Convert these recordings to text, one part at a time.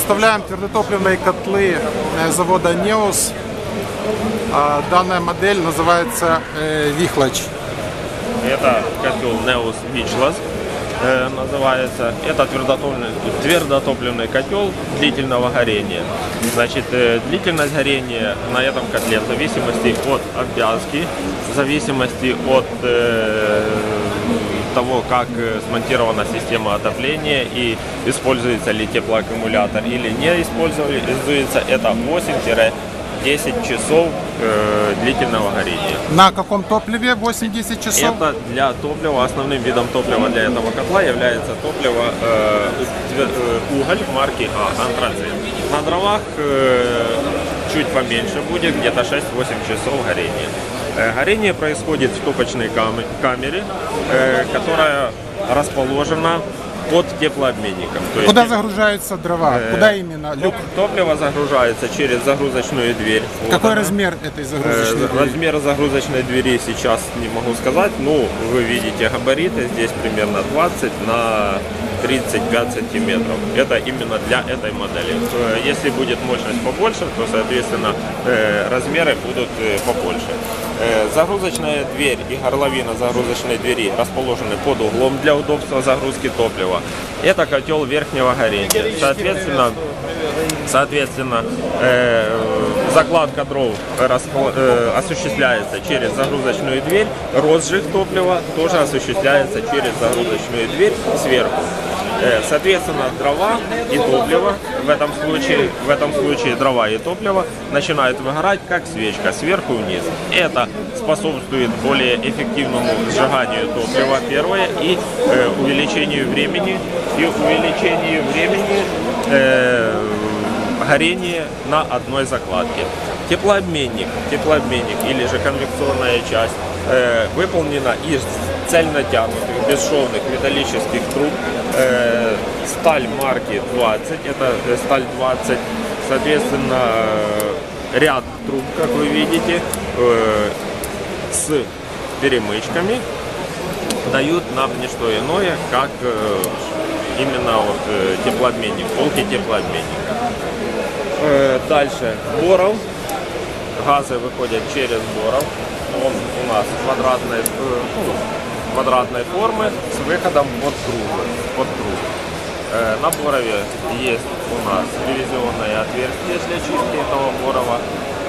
Представляем твердотопливные котлы завода Неос. А, Данная модель называется Вихлач. Это котел Neos э, называется. Это твердотопливный, твердотопливный котел длительного горения. Значит, длительность горения на этом котле в зависимости от обвязки, в зависимости от того, как э, смонтирована система отопления и используется ли теплоаккумулятор или не используется, это 8-10 часов э, длительного горения. На каком топливе 8-10 часов? Это для топлива, основным видом топлива для этого котла является топливо э, э, уголь марки А, антрацит. На дровах э, чуть поменьше будет, где-то 6-8 часов горения. Э, горение происходит в топочной кам- камере, э, которая расположена под теплообменником. То есть Куда загружаются дрова? Э, Куда именно? Люк. топ- Топливо загружается через загрузочную дверь. Вот Какой она. размер этой Э, загрузочной двери? Размер загрузочной двери сейчас не могу сказать. Ну, вы видите габариты. Здесь примерно 20 на 35 сантиметров. Это именно для этой модели. Э, Если будет мощность побольше, то, соответственно, э, размеры будут э, побольше. Загрузочная дверь и горловина загрузочной двери расположены под углом для удобства загрузки топлива. Это котел верхнего горения. Соответственно, Соответственно, э, закладка дров распо- э, осуществляется через загрузочную дверь, розжиг топлива тоже осуществляется через загрузочную дверь сверху. Э, Соответственно, дрова и топливо, в этом случае, в этом случае дрова и топливо начинают выгорать как свечка сверху вниз. Это способствует более эффективному сжиганию топлива, первое, и э, увеличению времени, и увеличению времени э, горение на одной закладке. Теплообменник, теплообменник или же конвекционная часть э, выполнена из цельно тянутых бесшовных металлических труб. Э, сталь марки 20, это э, сталь 20, соответственно, э, ряд труб, как вы видите, э, с перемычками дают нам не что иное, как э, именно вот э, теплообменник, полки теплообменника. Э, Дальше боров. Газы выходят через боров. Он у нас квадратной, э, ну, квадратной формы с выходом под круг. Под круг. Э, На борове есть у нас ревизионное отверстие для чистки этого борова.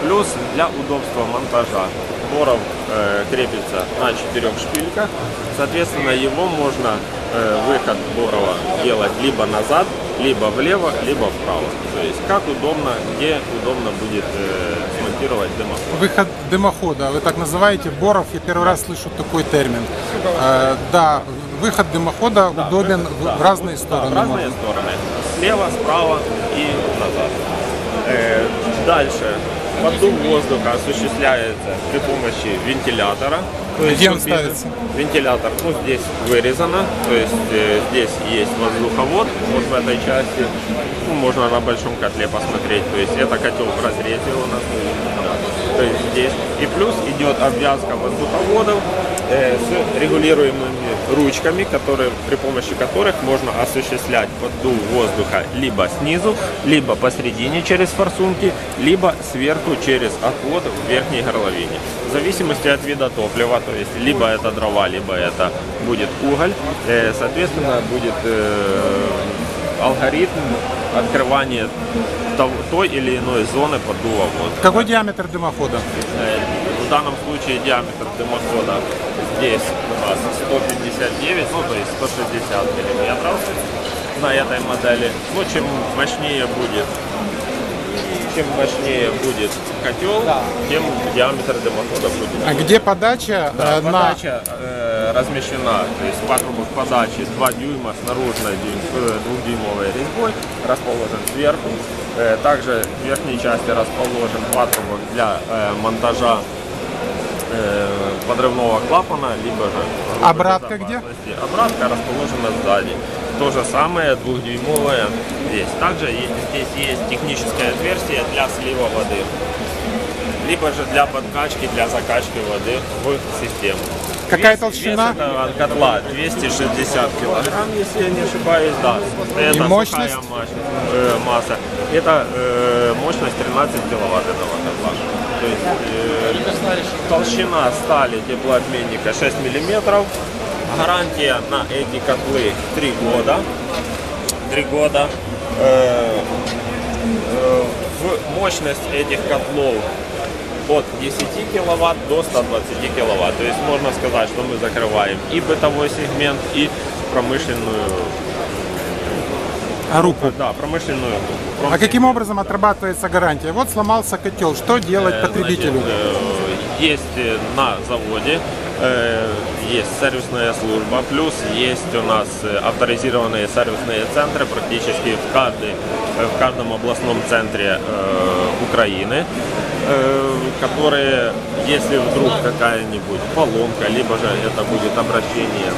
Плюс для удобства монтажа боров э, крепится на четырех шпильках. Соответственно, его можно э, выход борова делать либо назад, либо влево, либо вправо. То есть как удобно, где удобно будет э, смонтировать дымоход. Выход дымохода, вы так называете, Боров, я первый раз слышу такой термин. Э, да, выход дымохода удобен в- Да, разные да, стороны. в разные стороны. Слева, справа и назад. Э, дальше. Поддув воздуха осуществляется при помощи вентилятора. То Где он ставится? Вентилятор, ну, здесь вырезано, то есть э, здесь есть воздуховод, вот в этой части. Ну, можно на большом котле посмотреть, то есть это котел в разрезе у нас. То есть здесь. И плюс идет обвязка воздуховодов э, с регулируемыми ручками, которые, при помощи которых можно осуществлять поддув воздуха либо снизу, либо посередине через форсунки, либо сверху через отвод в верхней горловине. В зависимости от вида топлива, то есть либо это дрова, либо это будет уголь, э, соответственно будет э, алгоритм открывания той или иной зоны поддува воздуха. Какой диаметр дымохода? Э, В данном случае диаметр дымохода здесь у нас 159, ну то есть 160 миллиметров на этой модели. Ну чем мощнее будет, чем мощнее будет котел, тем диаметр дымохода будет. А где подача Да, э, на... подача э, размещена, то есть патрубок подачи 2 дюйма с наружной дюйм, э, двухдюймовой резьбой расположен сверху. Э, также в верхней части расположен патрубок для э, монтажа э, подрывного клапана, либо же Обратка где? Обратка расположена сзади. То же самое, двухдюймовая здесь. Также и- здесь есть техническое отверстие для слива воды либо же для подкачки, для закачки воды в систему. Какая Вес- толщина? Вес этого котла 260 килограмм, если я не ошибаюсь, да. Это сухая мощность? мощность, э, масса. Это э, мощность 13 киловатт этого котла. То есть э, толщина стали теплообменника 6 миллиметров. Гарантия на эти котлы 3 года. 3 года. Э, э, в мощность этих котлов от 10 киловатт до 120 киловатт. То есть можно сказать, что мы закрываем и бытовой сегмент, и промышленную, Руку. да, промышленную. А каким образом отрабатывается гарантия? Вот сломался котел, что делать потребителю? значит, есть на заводе, э, есть сервисная служба, плюс есть у нас э, авторизированные сервисные центры практически в, каждой, э, в каждом областном центре Украины, которые, если вдруг какая-нибудь поломка, либо же это будет обращение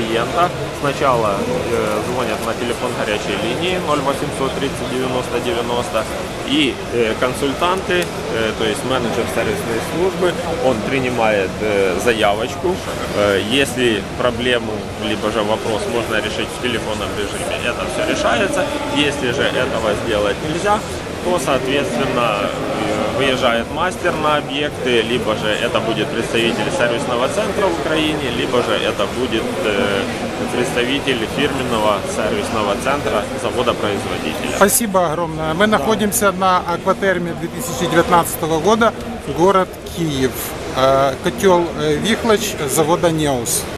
клиента. Сначала э, звонят на телефон горячей линии 0800 30 90 90 и э, консультанты, э, то есть менеджер сервисной службы, он принимает э, заявочку. Э, если проблему либо же вопрос можно решить в телефонном режиме, это все решается. Если же этого сделать нельзя, то, соответственно, э, выезжает мастер на объекты, либо же это будет представитель сервисного центра в Украине, либо же это будет э, представитель фирменного сервисного центра завода-производителя. Спасибо огромное. Мы находимся на акватерме 2019 года, город Киев. Э, Котел э, Вихлач завода Неус.